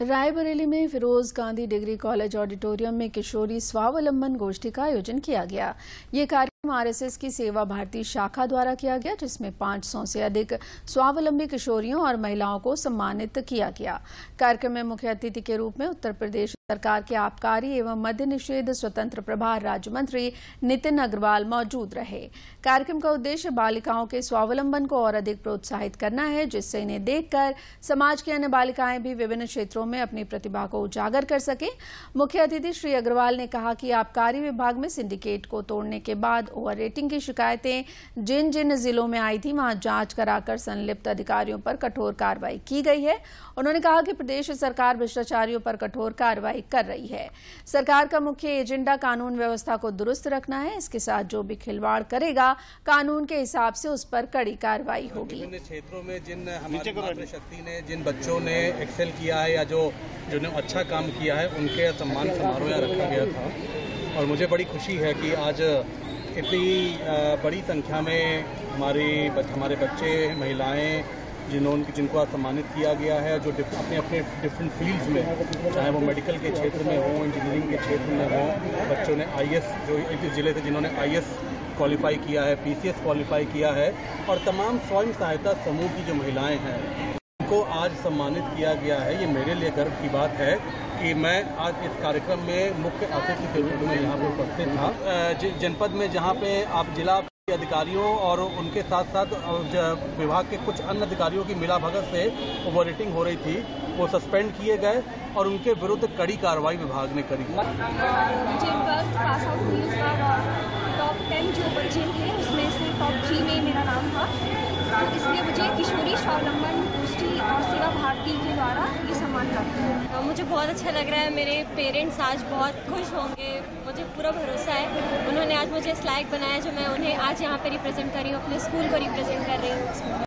रायबरेली में Firoz Gandhi degree college auditorium में किशोरी स्वावलंबन गोष्ठी का आयोजन किया गया। ये कार्यक्रम आरएसएस की सेवा भारती शाखा द्वारा किया गया, जिसमें 500 से अधिक स्वावलंबी किशोरियों और महिलाओं को सम्मानित किया गया। कार्यक्रम में मुख्य अतिथि के रूप में उत्तर प्रदेश सरकार के आबकारी एवं मद्य निषेध स्वतंत्र प्रभार राज्य मंत्री नितिन अग्रवाल मौजूद रहे। कार्यक्रम का उद्देश्य बालिकाओं के स्वावलंबन को और अधिक प्रोत्साहित करना है, जिससे इन्हें देखकर समाज की अन्य बालिकाएँ भी विभिन्न क्षेत्रों में अपनी प्रतिभा को उजागर कर सके। मुख्य अतिथि श्री अग्रवाल ने कहा कि आबकारी विभाग में सिंडिकेट को तोड़ने के बाद ओवर रेटिंग की शिकायतें जिन जिन जिलों में आई थी, वहाँ जाँच कराकर संलिप्त अधिकारियों पर कठोर कार्रवाई की गई है। उन्होंने कहा कि प्रदेश सरकार भ्रष्टाचारियों पर कठोर कार्रवाई कर रही है। सरकार का मुख्य एजेंडा कानून व्यवस्था को दुरुस्त रखना है। इसके साथ जो भी खिलवाड़ करेगा कानून के हिसाब से उस पर कड़ी कार्रवाई होगी। क्षेत्रों में जिन हमारी शक्ति ने जिन बच्चों ने एक्सेल किया है या जो जिन्होंने अच्छा काम किया है उनके सम्मान समारोह यहाँ रखा गया था। और मुझे बड़ी खुशी है कि आज इतनी बड़ी संख्या में हमारी हमारे बच्चे महिलाएँ जिन्होंने जिनको आज सम्मानित किया गया है, जो अपने अपने डिफरेंट फील्ड्स में, चाहे वो मेडिकल के क्षेत्र में हो इंजीनियरिंग के क्षेत्र में हो, बच्चों ने आईएएस जो एक ज़िले थे जिन्होंने आईएएस क्वालिफाई किया है पीसीएस क्वालिफाई किया है, और तमाम स्वयं सहायता समूह की जो महिलाएँ हैं को आज सम्मानित किया गया है। ये मेरे लिए गर्व की बात है कि मैं आज इस कार्यक्रम में मुख्य अतिथि के रूप में यहाँ पर उपस्थित था। जनपद में जहाँ पे आप जिला अधिकारियों और उनके साथ साथ विभाग के कुछ अन्य अधिकारियों की मिला भगत से ओवरिटिंग हो रही थी। वो सस्पेंड किए गए और उनके विरुद्ध कड़ी कार्रवाई विभाग ने करी। टॉप टेन जो उसमें से टॉप थ्री में मेरा नाम था इसलिए मुझे किशोरी स्वावलंबन गोष्ठी भारती के द्वारा ये सम्मान प्राप्त हुआ। मुझे बहुत अच्छा लग रहा है, मेरे पेरेंट्स आज बहुत खुश होंगे, मुझे पूरा भरोसा है। उन्होंने आज मुझे इस लायक बनाया जो मैं उन्हें आज यहाँ पे रिप्रेजेंट कर रही हूँ, अपने स्कूल को रिप्रेजेंट कर रही हूँ।